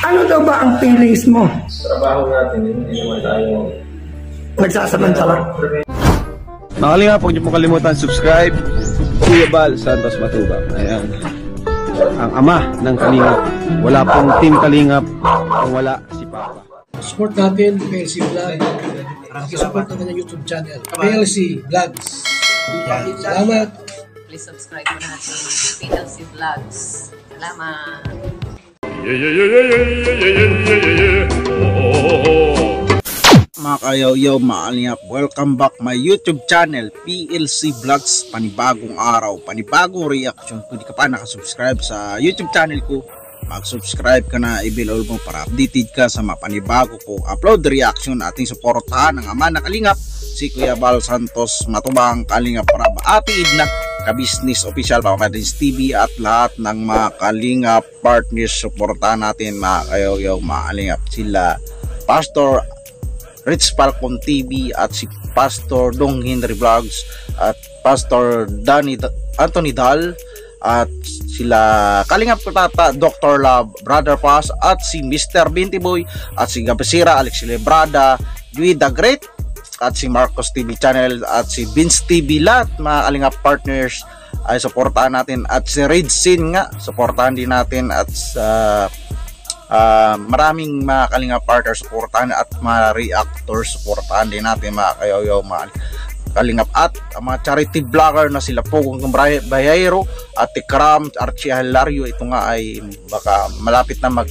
Ano daw ba ang feelings mo? trabaho natin, hindi naman tayo Nagsasamantala. Mga kalinga, huwag niyo po kalimutan subscribe. Kuya Bal Santos Matubang. Ayan. Ang ama ng Kalingap. Wala pong team Kalingap kung wala si Papa. Support natin PLC Vlog. Pakisupport natin ang YouTube channel. PLC Vlogs. Salamat. Please subscribe po natin PLC Vlogs. Salamat! Mga kayaw-yaw, maalingap. Welcome back my YouTube channel, PLC Vlogs. Panibagong araw, panibagong reaction. Kung di ka pa nakasubscribe sa YouTube channel ko, mag-subscribe ka na, i-below mo para updated ka sa mga panibago ko upload reaction ating suportahan ng ama na kalingap si Kuya Bal Santos Matubang Kalingap para maatid na ka-business official Papamadins TV at lahat ng mga kalingap partners suportahan natin mga kayaw-yaw mga sila Pastor Rich Falcon TV at si Pastor Dong Henry Vlogs at Pastor Danny Anthony Dal at sila Kalingap Tata, Dr. Love, Brother Paz at si Mr. Binti Boy at si Gabasira, Alex Lebrada, Dewey the Great at si Marcos TV Channel at si Vince TV lahat mga Kalingap partners ay suportahan natin. At si Red Sin nga suportahan din natin. At sa uh, maraming mga kalinga partners supportahan at mga reactors supportahan din natin mga kayaw mga kalingap at ang mga charity vlogger na sila Pugong Bayayro at Tikram Archie Hilario ito nga ay baka malapit na mag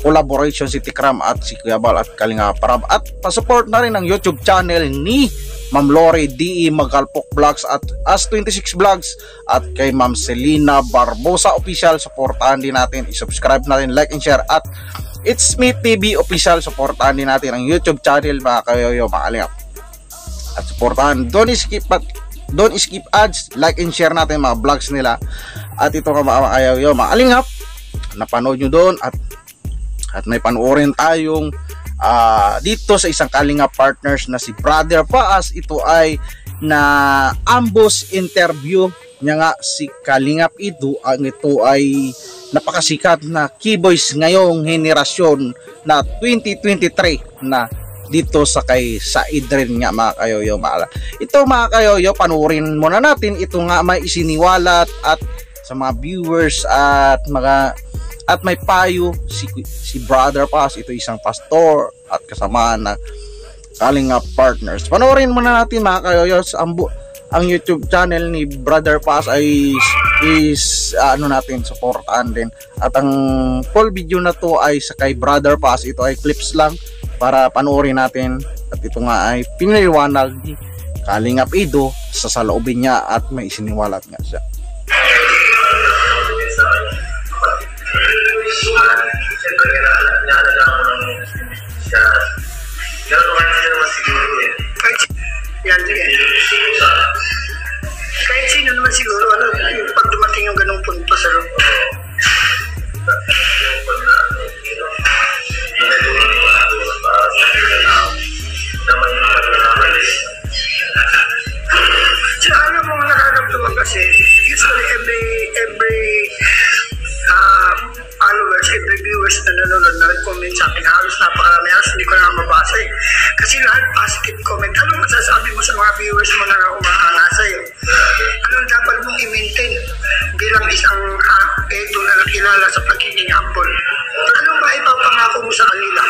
collaboration si Tikram at si Kuya Bal at Kalinga Parab. At pasupport na rin ang YouTube channel ni Ma'am Lori DE Magalpok Vlogs at As26 Vlogs. At kay Ma'am Selena Barbosa Official supportahan din natin. I-subscribe natin like and share. At It's Me TV Official supportahan din natin ang YouTube channel mga kayoyo mga kalingap at supportahan. Don't skip at don't skip ads. Like and share natin mga vlogs nila. At ito nga mga ayaw yo mga napanood nyo doon at at may panoorin tayong uh, dito sa isang kalinga partners na si Brother Paas. Ito ay na ambos interview niya nga si Kalingap ito ang ito ay napakasikat na keyboys ngayong henerasyon na 2023 na dito sa kay sa Idrin nga mga kayoyo maala. Ito mga kayoyo panurin muna natin. Ito nga may isiniwalat at sa mga viewers at mga at may payo si, si brother Paz ito isang pastor at kasama na kalinga partners. Panoorin muna natin mga kayoyo ang, ang YouTube channel ni Brother Paz ay is ano natin supportan din at ang full video na to ay sa kay Brother Paz ito ay clips lang para panoorin natin at ito nga ay pinaliwanag ni Kalingap sa saloobin niya at may isiniwalat nga siya. Siyempre, naalala ko ng siya. Gano'n ka sila naman siguro eh. Yan, sige. Kasi lahat positive comment. Anong masasabi mo sa mga viewers mo na umahanga sa'yo? Anong dapat mong i-maintain bilang isang uh, eto na nakilala sa pagiging humble? Anong ba ipapangako mo sa kanila?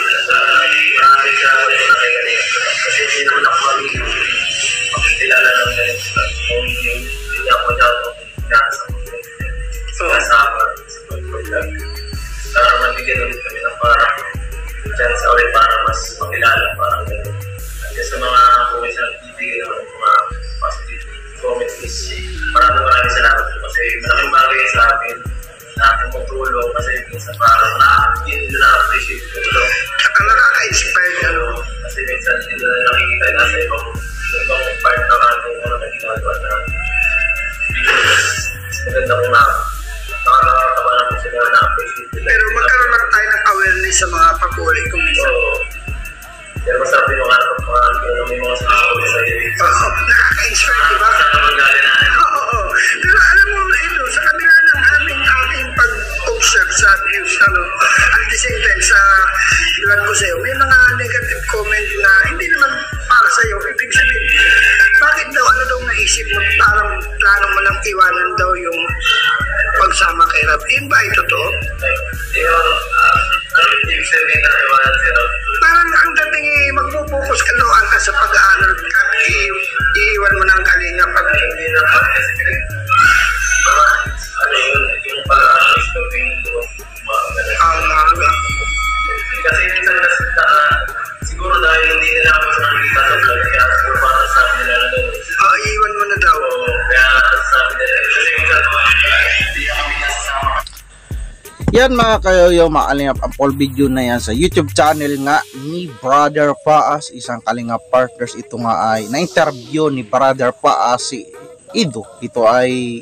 Tutulong kasi minsan parang na-appreciate na-appreciate ko ito. Ang nakaka-inspire ka, no? Kasi minsan hindi na nakikita na sa ibang ibang part ng ating ano na ginagawa na maganda kung na nakakatawa naman sila na appreciate nila. Pero magkaroon lang tayo ng awareness sa mga pag-ulit kung minsan. So, pero masarap yung mga mga mga may mga sinasabi sa iyo. Oo, nakaka-inspire, di ba? Sana magaling na sa views. Ano. At the same time, sa vlog ko sa'yo, may mga negative comment na hindi naman para sa'yo. Ibig sabihin, bakit daw, ano daw naisip mo, parang plano mo nang iwanan daw yung ang maaga. Kasi minsan na, siguro dahil hindi nila ako sa nakikita sa vlog, kaya parang sabi nila na gano'n. Iiwan mo daw. Kaya sabi nila, kasi minsan, hindi Yan mga kayoyo, makalingap ang full video na yan sa YouTube channel nga ni Brother Faas, isang kalingap partners. Ito nga ay na-interview ni Brother Faas si Ido. Ito ay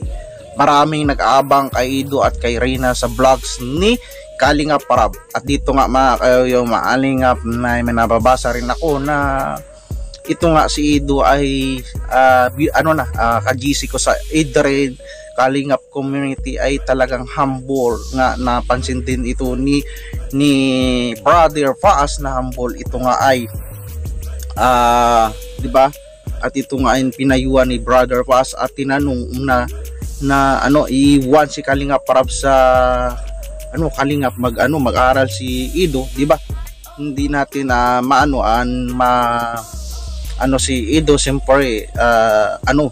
maraming nag-aabang kay Ido at kay Rina sa vlogs ni Kalingap Parab. At dito nga mga kayoyo, maalingap na may nababasa rin ako na ito nga si Ido ay ah, bi- ano na uh, ka-GC ko sa Idrin Kalingap community ay talagang humble nga napansin din ito ni ni Brother Faas na humble ito nga ay ah di ba at ito nga ay pinayuan ni Brother Faas at tinanong na na ano iwan si Kalingap Parab sa ano Kalingap mag ano mag-aral si Ido di ba? Hindi natin na maano an ma ano si Ido siyempre ah, ano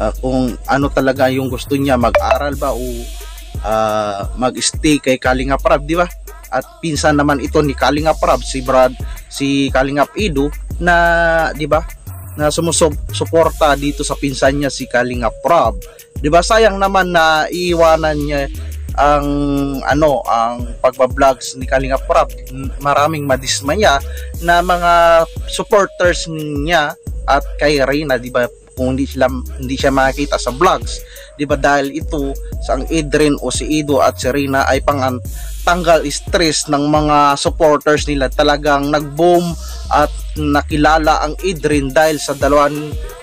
ah, kung ano talaga yung gusto niya mag-aral ba o ah, mag-stay kay Kalinga Prab di ba? At pinsan naman ito ni Kalinga Prab si Brad si Kalingap Ido na di ba? Na sumusuporta dito sa pinsan niya si Kalinga Prab di ba? Sayang naman na iiwanan niya ang ano ang pagba-vlogs ni Kalinga Prab. Maraming madismaya na mga supporters niya at kay Reyna di ba? Kung hindi sila hindi siya makikita sa vlogs. Di ba? Dahil ito sa ang Idrin o si Ido at si Reyna ay pang tanggal stress ng mga supporters nila. Talagang nag-boom at nakilala ang Idrin dahil sa dalawa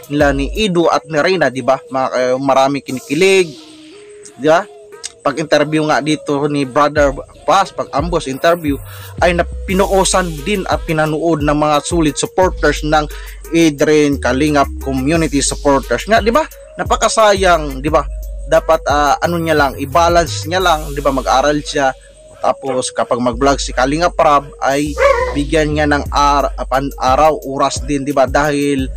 nila ni Ido at ni Reyna di ba? Kayo, maraming kinikilig di ba? Pag interview nga dito ni brother Paz pag ambos interview ay napinuosan din at pinanood ng mga sulit supporters ng Adrian Kalingap community supporters nga di ba? Napakasayang di ba? Dapat ah, ano niya lang i-balance niya lang di ba? Mag-aral siya. Tapos kapag mag-vlog si Kalingap Prab ay bigyan niya ng ar araw oras din di ba? Dahil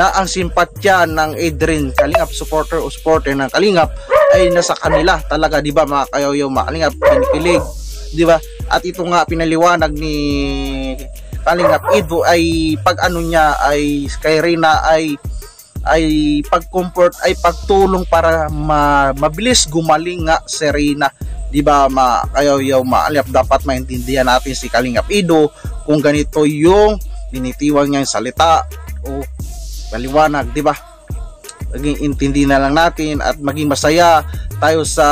na ang simpatya ng Adrian Kalingap supporter o supporter ng Kalingap ay nasa kanila talaga di ba mga kayoyo mga Kalingap pinipilig di ba? At ito nga pinaliwanag ni Kalingap Ido ay pag ano niya ay kay Rina ay ay pag-comfort ay pagtulong para ma, mabilis gumaling nga si Rina di ba ma kayo yaw maalip dapat maintindihan natin si Kalingap Ido kung ganito yung binitiwang niya yung salita o paliwanag di ba? Maging intindi na lang natin at maging masaya tayo sa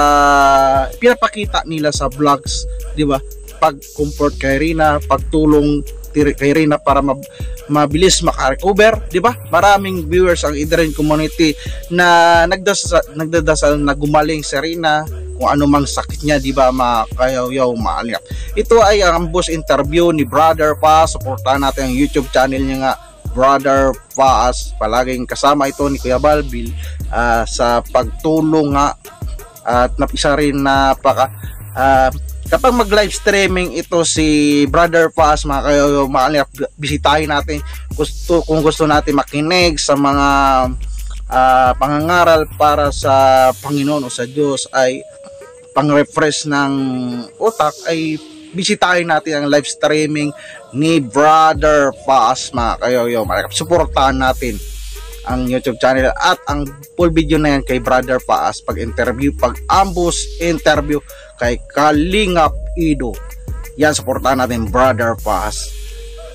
pinapakita nila sa vlogs di ba? Pag comfort kay Rina pagtulong kay Rina para mab- mabilis makarecover di ba? Maraming viewers ang Idren community na nagdasal nagdadasal na gumaling si Rina kung ano mang sakit niya di ba makayaw maalyak ito ay ang boss interview ni Brother Pa. Suportahan natin ang YouTube channel niya nga Brother Paas palaging kasama ito ni Kuya Balbil ah, sa pagtulong nga. At napisa rin na paka ah, kapag mag live streaming ito si Brother Paas mga kayo maalyak bisitahin natin. Gusto kung gusto natin makinig sa mga ah, pangangaral para sa Panginoon o sa Diyos ay pang-refresh ng utak ay bisitahin natin ang live streaming ni Brother Paas mga kayoyo mga suportahan natin ang YouTube channel at ang full video na yan kay Brother Paas. Pag interview pag ambush interview kay Kalingap Ido. Yan suportahan natin Brother Paas.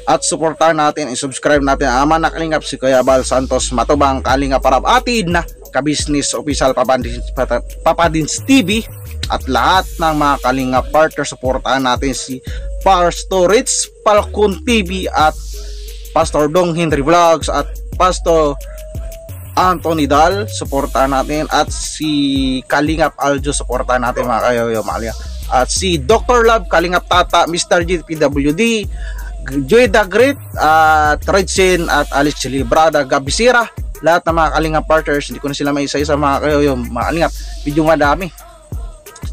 At suportahan natin i-subscribe natin ang ama na Kalingap si Kuya Bal Santos Matubang Kalingap Parab. Atid na ka-business official Papadins, Papadins TV at lahat ng mga Kalingap partner suportahan natin si Pastor Rich Falcon TV at Pastor Dong Henry Vlogs at Pastor Anthony Dal suportahan natin at si Kalingap Aljo suportahan natin mga kayo yung malia at si Dr. Love, Kalingap Tata, Mr. G, Joy the Great, at Red at Alice Chilibrada, Gabisira, lahat ng mga Kalingap partners, hindi ko na sila may isa-isa mga kayo, yung mga Kalingap, medyo madami.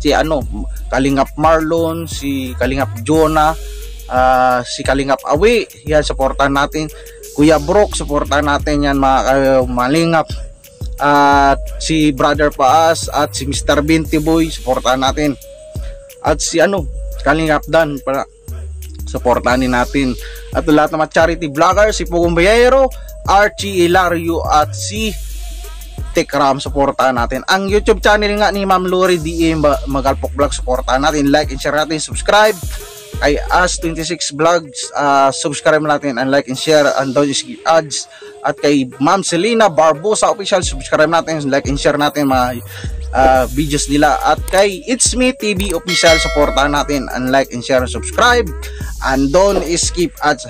Si ano, Kalingap Marlon, si Kalingap Jonah, ah, si Kalingap Awi, yan, supportan natin. Kuya Brook, supportan natin yan mga kayo, malingap. At si Brother Paas at si Mr. Binti Boy, supportan natin. At si ano, Kalingap Dan para supportahan natin. At lahat ng mga charity vloggers, si Pugong Bayero, Archie Ilario at si Tekram, supportahan natin. Ang YouTube channel nga ni Ma'am Lori Ba- Magalpok Vlog, supportahan natin. Like and share natin, subscribe kay As26 Vlogs, ah, subscribe natin and like and share and don't skip ads. At kay Ma'am Selena Barbosa Official, subscribe natin, like and share natin mga ah, videos nila. At kay It's Me TV Official, supportahan natin and like and share and subscribe. And don't skip ads.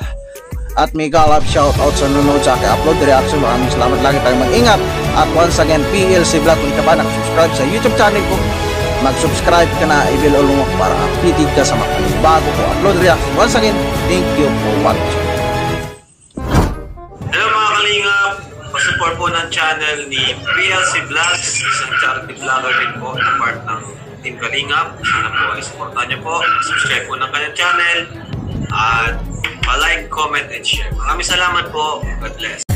At mega love shoutout sa nanonood sa aking upload reaction. Maraming salamat lagi tayong mag-ingat. At once again, PLC Vlog, kung ka pa nakasubscribe sa YouTube channel ko, mag-subscribe ka na, i-bell all mo para updated ka sa mga bago ko upload reaction. Once again, thank you for watching. Hello mga kalingap! Pasupport po ng channel ni PLC Vlogs, isang charity vlogger din po na part ng Team Kalingap. Sana po ay supportan niyo po. Subscribe po ng kanyang channel at pa-like, comment, and share. Maraming salamat po. God bless.